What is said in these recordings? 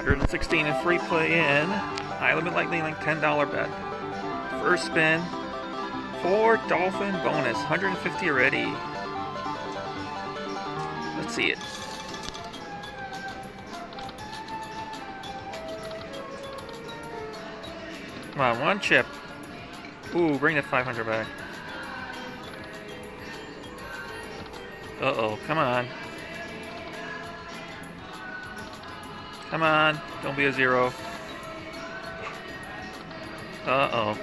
116 in free play in. High limit lightning link $10 bet. First spin. Four dolphin bonus. 150 already. Let's see it. Come on, one chip. Ooh, bring the 500 back. Uh-oh, come on. Come on, don't be a zero. Uh-oh.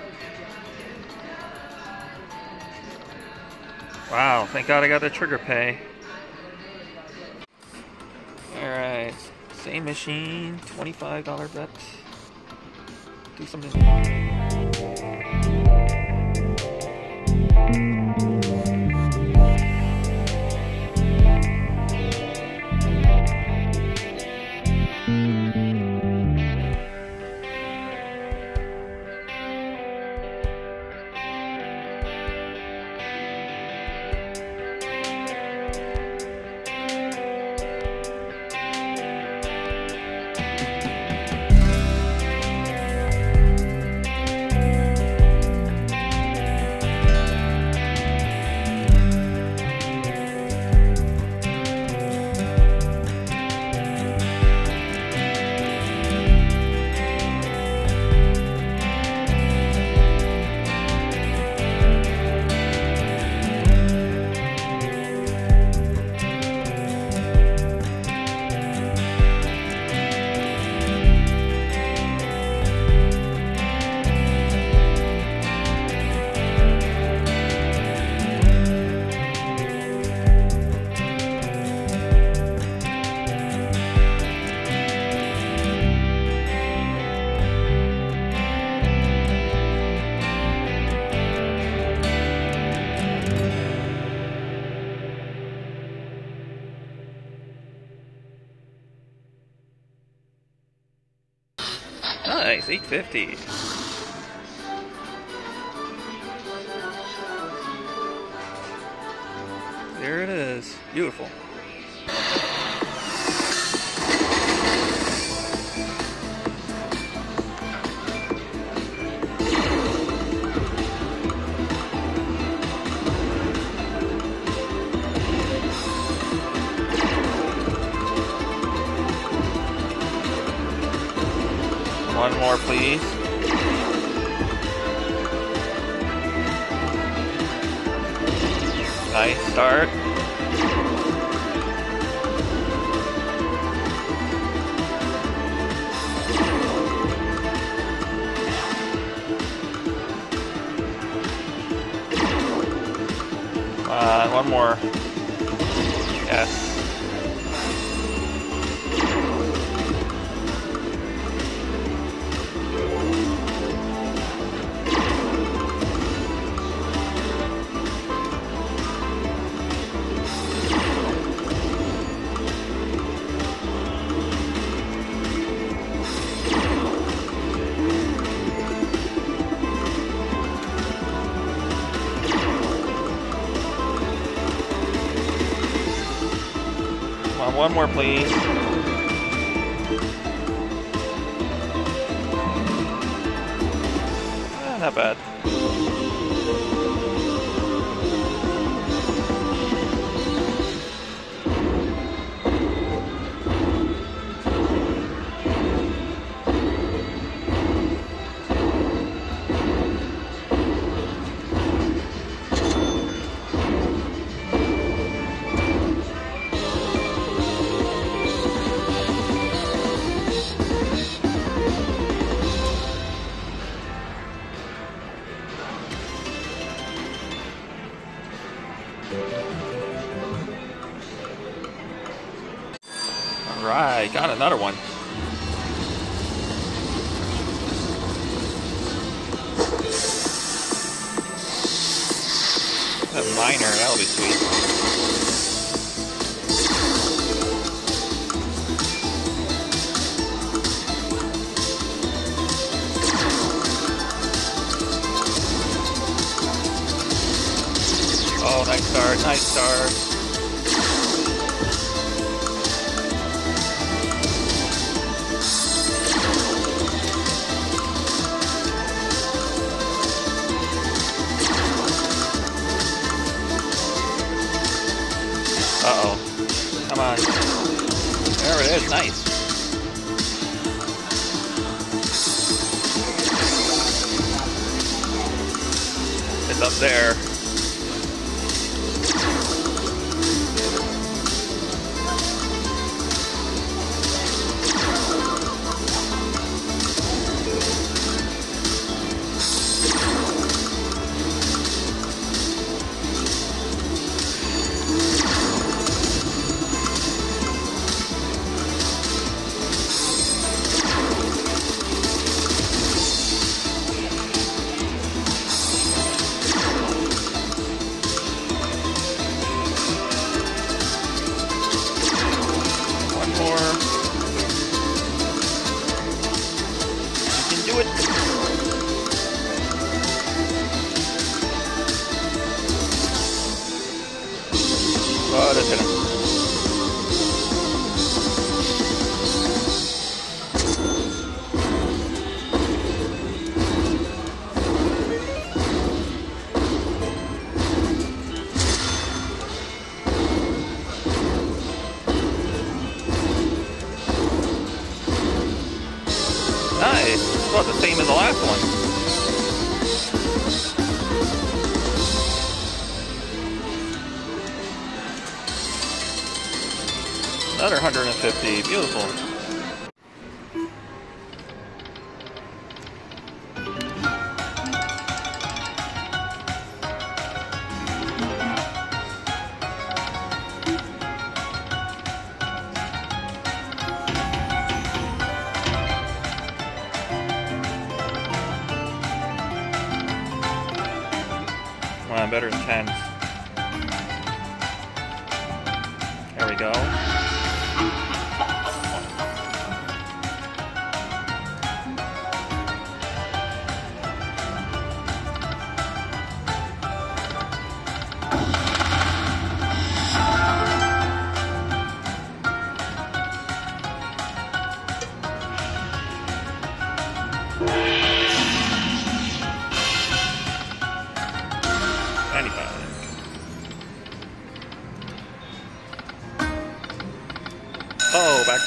Wow, thank God I got the trigger pay. Alright, same machine, $25 bet. Do something. Nice, 850. There it is. Beautiful. Please. Nice start. Uh, one more. One more, please. Ah, not bad. All right, got another one. A minor, that'll be sweet. Oh, nice start, nice start. Uh-oh. Come on. There it is. Nice. It's up there. Oh, that's gonna. Another 150. Beautiful. On, better than 10. There we go.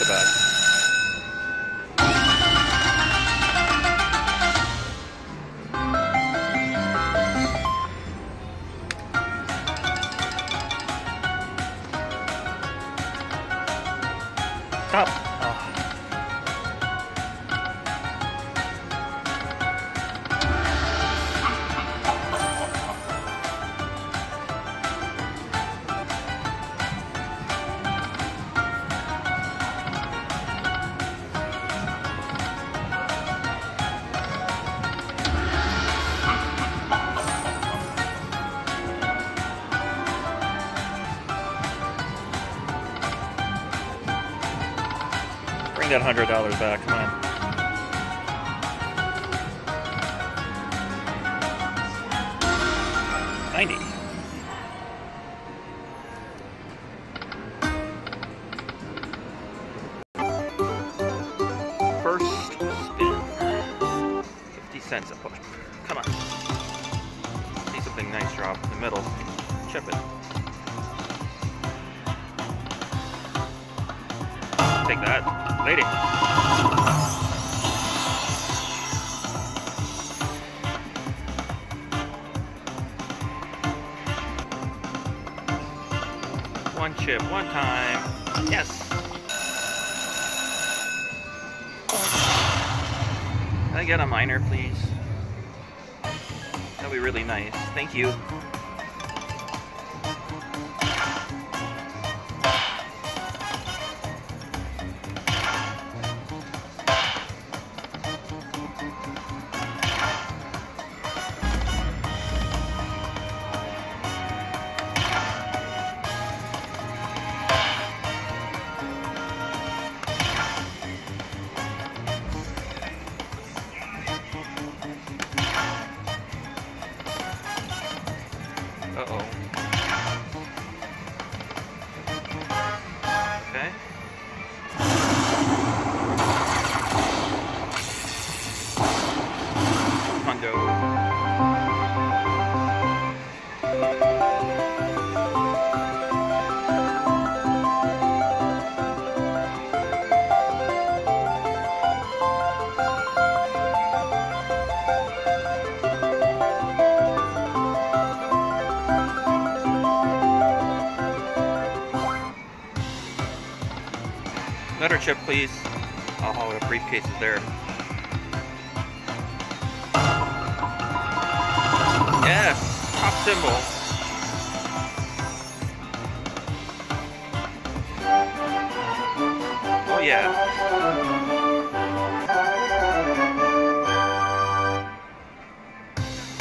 Oh, to back. Stop. Bring that hundred dollars back. Come on. Ninety. First spin. Fifty cents a push. Come on. See something nice drop in the middle. Chip it. Take that. Lady. One chip, one time. Yes. Can I get a minor, please? That'd be really nice. Thank you. Chip, please. Oh, the briefcase is there. Yes, top symbol. Oh yeah.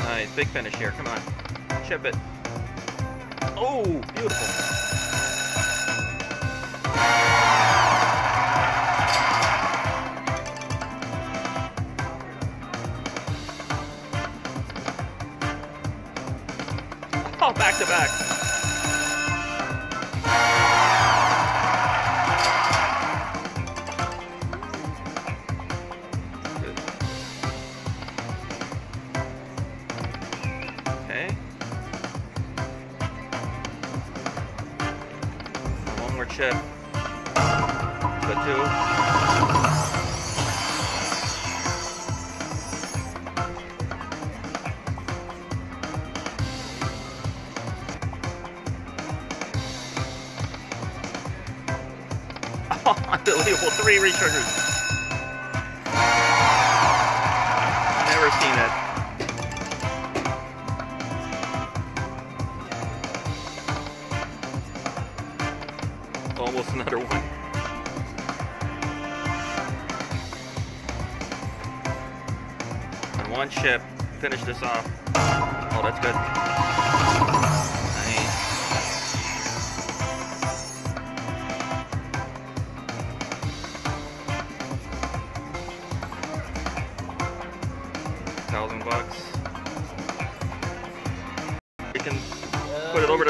Nice, big finish here. Come on, chip it. Oh, beautiful. Back to back. Unbelievable. Three retriggers. Never seen it. Almost another one. And one chip. Finish this off. Oh, that's good.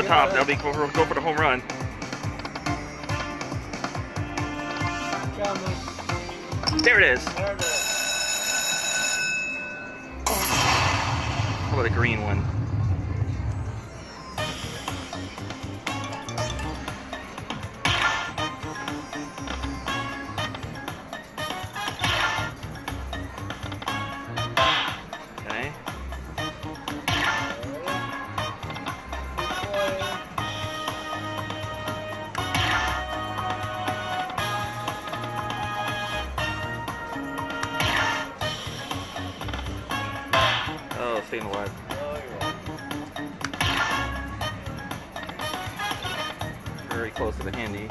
Top. That'll be go for, go for the home run. There it is. How about a green one? Staying alive. Very close to the handy.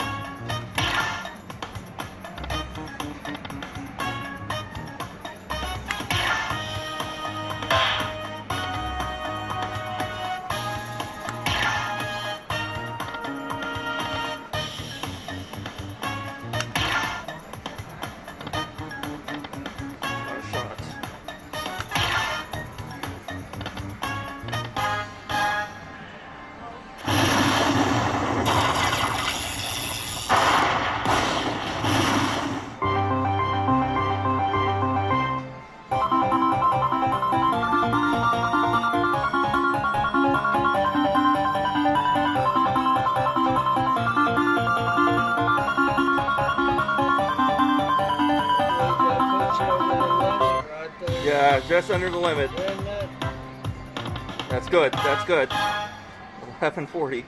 Yeah, just under the limit. That's good. That's good. 1140.